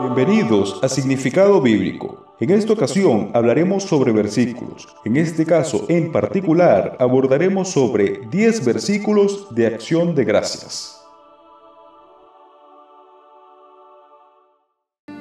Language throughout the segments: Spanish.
Bienvenidos a Significado Bíblico. En esta ocasión hablaremos sobre versículos. En este caso en particular abordaremos sobre 10 versículos de acción de gracias.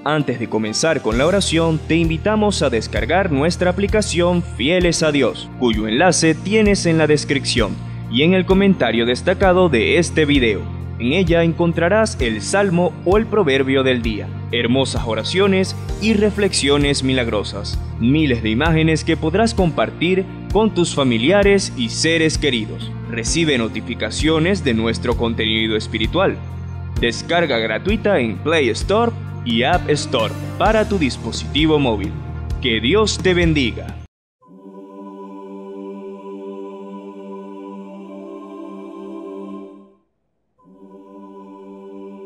Antes de comenzar con la oración, te invitamos a descargar nuestra aplicación Fieles a Dios, cuyo enlace tienes en la descripción y en el comentario destacado de este video. En ella encontrarás el salmo o el proverbio del día, hermosas oraciones y reflexiones milagrosas, miles de imágenes que podrás compartir con tus familiares y seres queridos. Recibe notificaciones de nuestro contenido espiritual. Descarga gratuita en Play Store y App Store para tu dispositivo móvil. Que Dios te bendiga.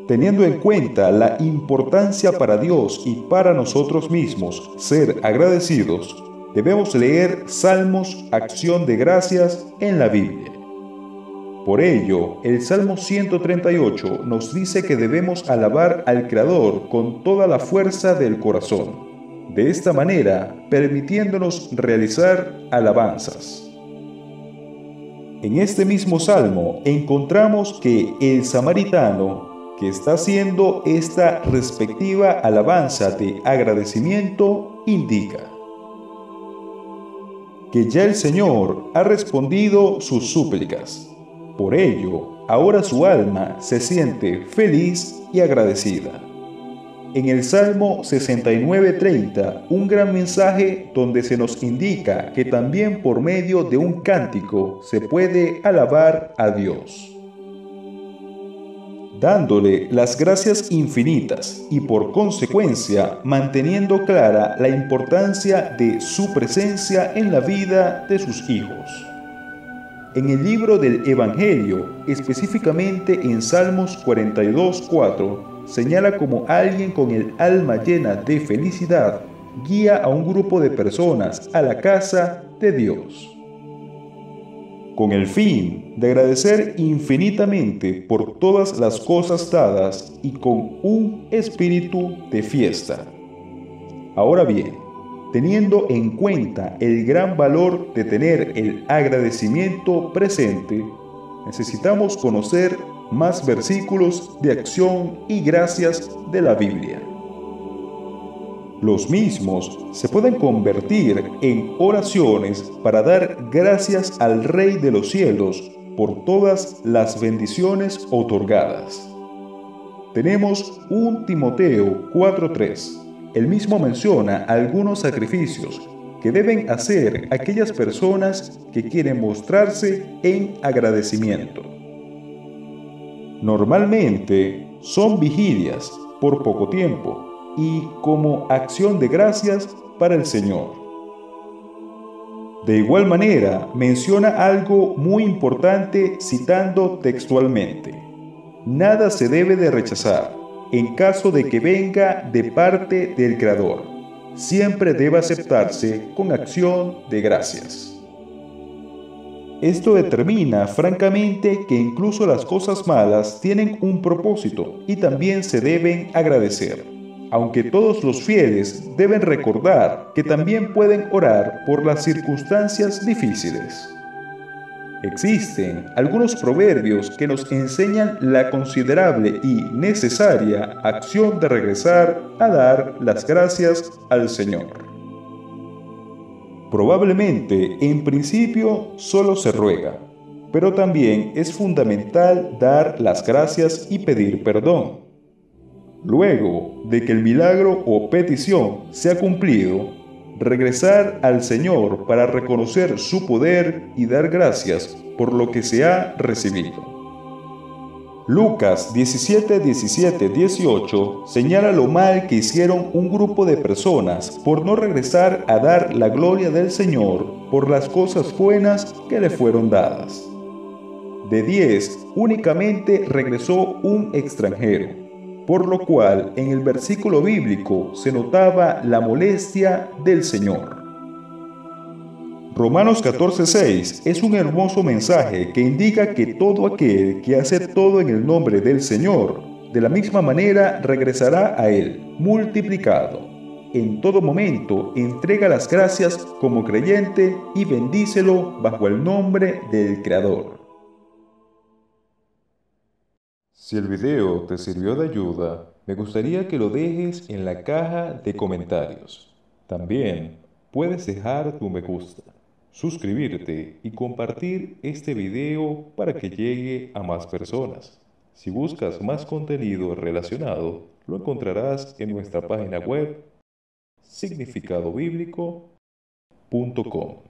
Teniendo en cuenta la importancia para Dios y para nosotros mismos ser agradecidos, debemos leer Salmos, acción de gracias en la Biblia. Por ello, el Salmo 138 nos dice que debemos alabar al Creador con toda la fuerza del corazón, de esta manera permitiéndonos realizar alabanzas. En este mismo salmo encontramos que el samaritano, que está haciendo esta respectiva alabanza de agradecimiento, indica que ya el Señor ha respondido sus súplicas por ello, ahora su alma se siente feliz y agradecida. En el Salmo 69.30, un gran mensaje donde se nos indica que también por medio de un cántico se puede alabar a Dios dándole las gracias infinitas y por consecuencia manteniendo clara la importancia de su presencia en la vida de sus hijos. En el libro del Evangelio, específicamente en Salmos 42.4, señala como alguien con el alma llena de felicidad guía a un grupo de personas a la casa de Dios. Con el fin de agradecer infinitamente por todas las cosas dadas y con un espíritu de fiesta. Ahora bien, teniendo en cuenta el gran valor de tener el agradecimiento presente, necesitamos conocer más versículos de acción y gracias de la Biblia. Los mismos se pueden convertir en oraciones para dar gracias al Rey de los cielos por todas las bendiciones otorgadas. Tenemos un Timoteo 4.3 el mismo menciona algunos sacrificios que deben hacer aquellas personas que quieren mostrarse en agradecimiento. Normalmente son vigilias por poco tiempo y como acción de gracias para el Señor. De igual manera, menciona algo muy importante citando textualmente. Nada se debe de rechazar en caso de que venga de parte del Creador. Siempre debe aceptarse con acción de gracias. Esto determina francamente que incluso las cosas malas tienen un propósito y también se deben agradecer, aunque todos los fieles deben recordar que también pueden orar por las circunstancias difíciles. Existen algunos proverbios que nos enseñan la considerable y necesaria acción de regresar a dar las gracias al Señor. Probablemente en principio solo se ruega, pero también es fundamental dar las gracias y pedir perdón. Luego de que el milagro o petición se ha cumplido, regresar al Señor para reconocer su poder y dar gracias por lo que se ha recibido. Lucas 17, 17, 18 señala lo mal que hicieron un grupo de personas por no regresar a dar la gloria del Señor por las cosas buenas que le fueron dadas. De 10, únicamente regresó un extranjero por lo cual en el versículo bíblico se notaba la molestia del Señor. Romanos 14:6 es un hermoso mensaje que indica que todo aquel que hace todo en el nombre del Señor de la misma manera regresará a él, multiplicado. En todo momento entrega las gracias como creyente y bendícelo bajo el nombre del Creador. Si el video te sirvió de ayuda, me gustaría que lo dejes en la caja de comentarios. También puedes dejar tu me gusta, suscribirte y compartir este video para que llegue a más personas. Si buscas más contenido relacionado, lo encontrarás en nuestra página web significadobíblico.com.